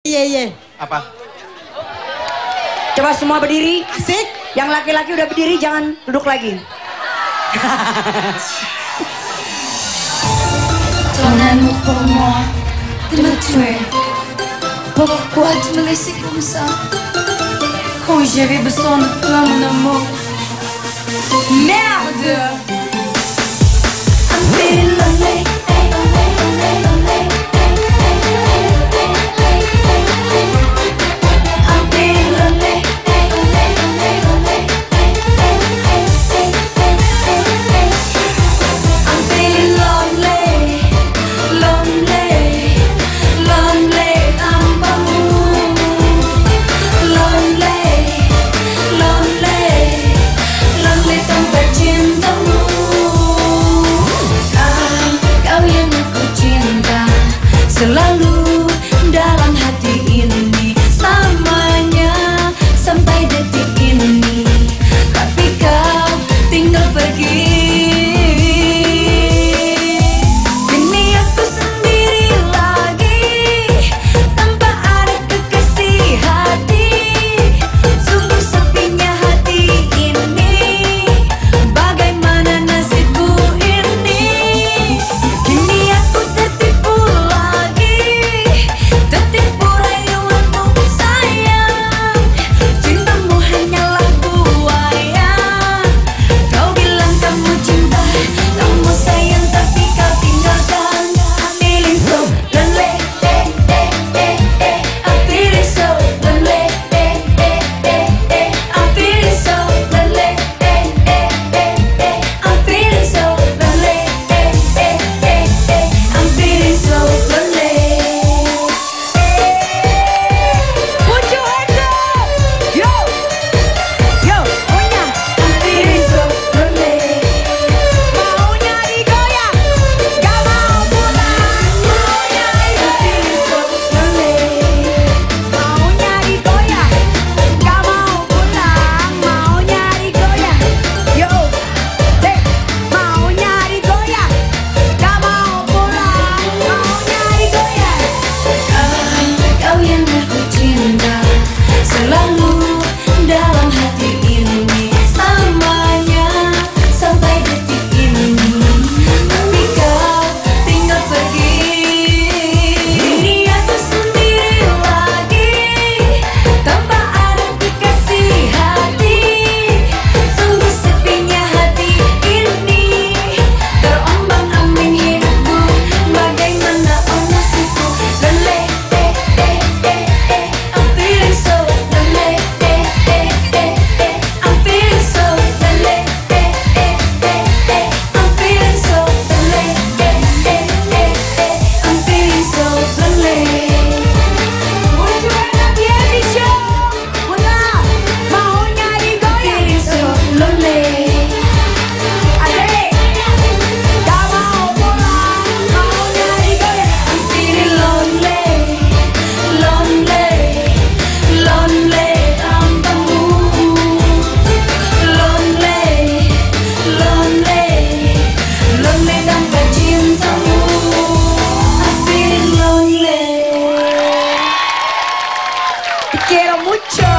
Iya iya. Apa? Coba semua berdiri. Asik. Yang laki-laki udah berdiri jangan duduk lagi. Ton amour pour moi, de me tuer. Pourquoi tu me laissais comme ça Quand j'avais besoin de toi, mon amour. Merde selalu quiero mucho.